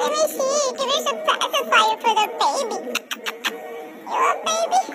Let me see. Give her some pacifier for the baby. you a baby?